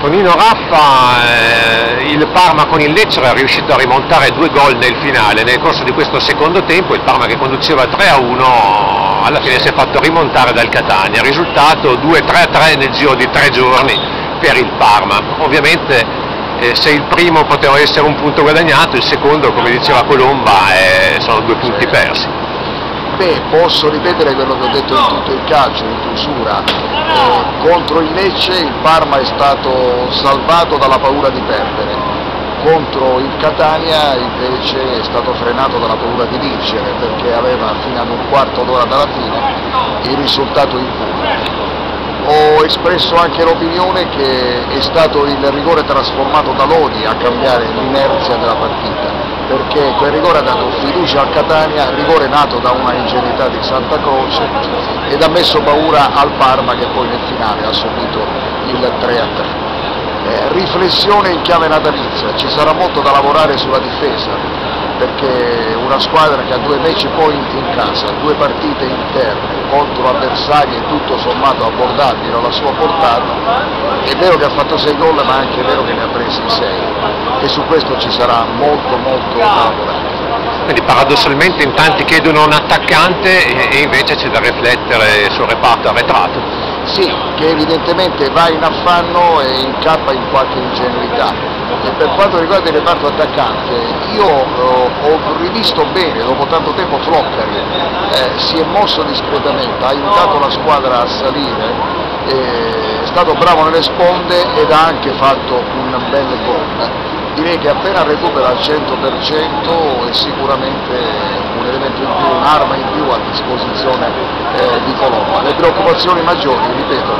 Tonino Raffa, eh, il Parma con il Lecce è riuscito a rimontare due gol nel finale, nel corso di questo secondo tempo il Parma che conduceva 3 a 1 alla fine si è fatto rimontare dal Catania, risultato 2-3-3 nel giro di tre giorni per il Parma. Ovviamente eh, se il primo poteva essere un punto guadagnato, il secondo come diceva Colomba eh, sono due punti persi. Beh, posso ripetere quello che ho detto in tutto il calcio, in chiusura. Contro il Lecce il Parma è stato salvato dalla paura di perdere. Contro il Catania invece è stato frenato dalla paura di vincere perché aveva fino ad un quarto d'ora dalla fine il risultato in punto ho espresso anche l'opinione che è stato il rigore trasformato da Lodi a cambiare l'inerzia della partita, perché quel rigore ha dato fiducia al Catania, rigore nato da una ingenuità di Santa Croce ed ha messo paura al Parma che poi nel finale ha subito il 3 a 3. Eh, riflessione in chiave natalizia, ci sarà molto da lavorare sulla difesa, perché una squadra che ha due match point in casa, due partite interne contro avversari tutto sommato abbordabili alla sua portata, è vero che ha fatto 6 gol ma è anche vero che ne ha presi 6 e su questo ci sarà molto molto da lavorare. Quindi paradossalmente in tanti chiedono un attaccante e invece c'è da riflettere sul reparto arretrato. Sì, che evidentemente va in affanno e incappa in qualche ingenuità. E per quanto riguarda il reparto attaccante, io eh, ho rivisto bene, dopo tanto tempo Floccari, eh, si è mosso discretamente, ha aiutato la squadra a salire, eh, è stato bravo nelle sponde ed ha anche fatto un bel gol. Direi che appena recupera al 100% è sicuramente un elemento in più, un'arma in più a disposizione eh. Le preoccupazioni maggiori, ripeto,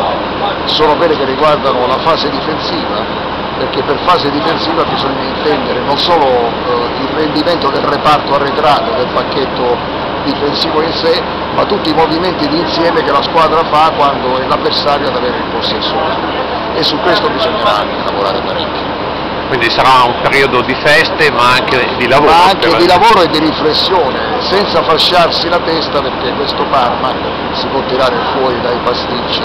sono quelle che riguardano la fase difensiva, perché per fase difensiva bisogna intendere non solo eh, il rendimento del reparto arretrato, del pacchetto difensivo in sé, ma tutti i movimenti di insieme che la squadra fa quando è l'avversario ad avere il possesso. E su questo bisognerà anche lavorare parecchio quindi sarà un periodo di feste ma anche di lavoro. Ma anche di lavoro e di riflessione, senza fasciarsi la testa perché questo Parma si può tirare fuori dai pasticci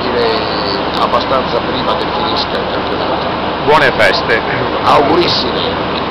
direi abbastanza prima che finisca il campionato. Buone feste. Augurissimi.